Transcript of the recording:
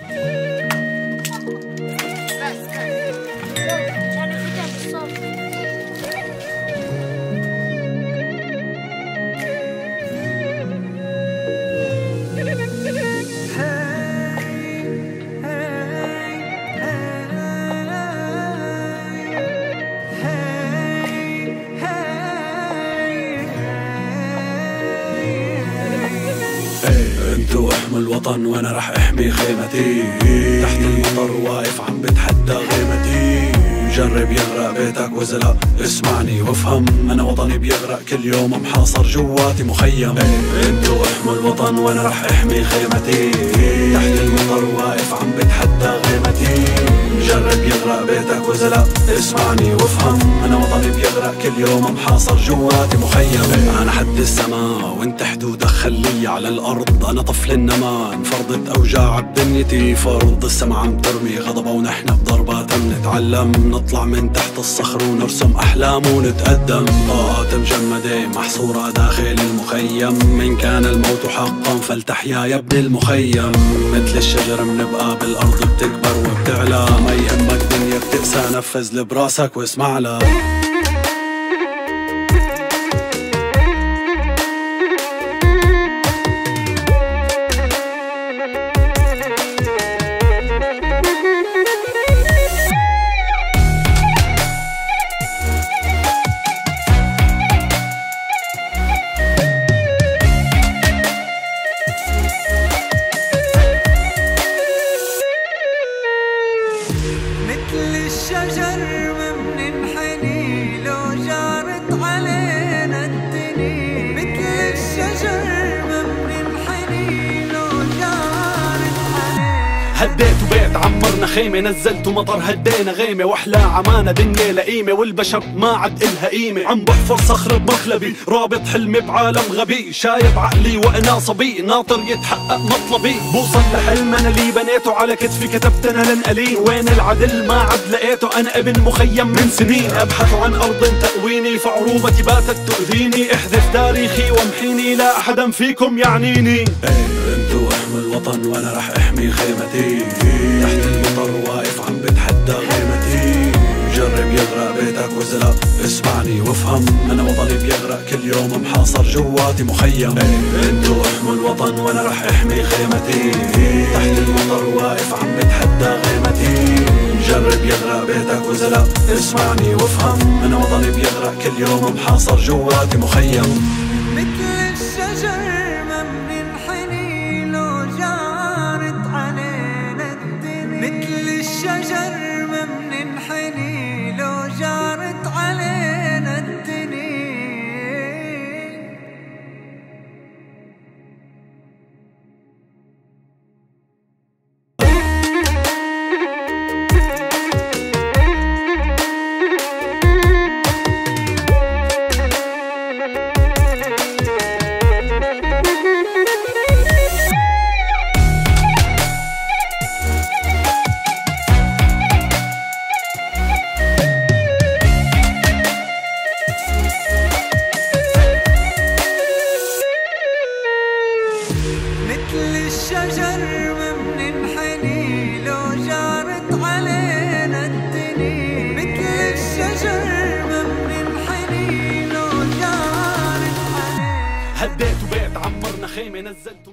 Bye. الوطن وأنا رح أحمي خيمتي. تحت المطر واقف عم بتحدى غيمتي. جرب يغرق بيتك وزلا اسمعني وافهم. أنا وطني بيغرق كل يوم محاصر جواتي مخيم. انتو احموا الوطن وأنا رح أحمي خيمتي. تحت المطر واقف عم بتحدى غيمتي. جرب يغرق بيتك وزلا اسمعني وافهم. أنا وطني بيغرق كل يوم محاصر جواتي مخيم أنا حد السماء وانت حدودك خلي على الأرض أنا طفل النمان فرضت أوجاع بدنيتي فرض السما عم ترمي. غضبة ونحن بضربات نتعلم نطلع من تحت الصخر ونرسم أحلام ونتقدم. طاقات مجمدة محصورة داخل المخيم. من كان الموت حقا فلتحيا يا ابن المخيم. مثل الشجر منبقى بالأرض بتكبر وبتعلى. ما يهمك دنيا بتقسى نفذ اللي براسك واسمع لها هديت بيت عمرنا خيمة نزلت مطر هدينا غيمة وأحلى عمانة دنيا لئيمة والبشر ما عد إلها قيمة. عم بحفر صخر بمخلبي رابط حلمي بعالم غبي. شايب عقلي وأنا صبي ناطر يتحقق مطلبي. بوصل لحلم أنا اللي بنيته على كتفي كتبت أنا لنقلين وين العدل؟ ما عد لقيته أنا ابن مخيم من سنين. أبحث عن أرض تأويني فعروبتي باتت تؤذيني. احذف تاريخي وامحيني لا أحدا فيكم يعنيني. احموا الوطن وأنا رح أحمي خيمتي. تحت المطر واقف عم بتحدى غيمتي جرب يغرق بيتك وزلا اسمعني وافهم أنا وطني بيغرق. كل يوم محاصر جواتي مخيم. انتو أحموا الوطن وأنا رح أحمي خيمتي. تحت المطر واقف عم بتحدى غيمتي جرب يغرق بيتك وزلا اسمعني وافهم أنا وطني بيغرق. كل يوم محاصر جواتي مخيم. مثل الشجر ما بننحني لو جارت علينا هديت خيمة نزلت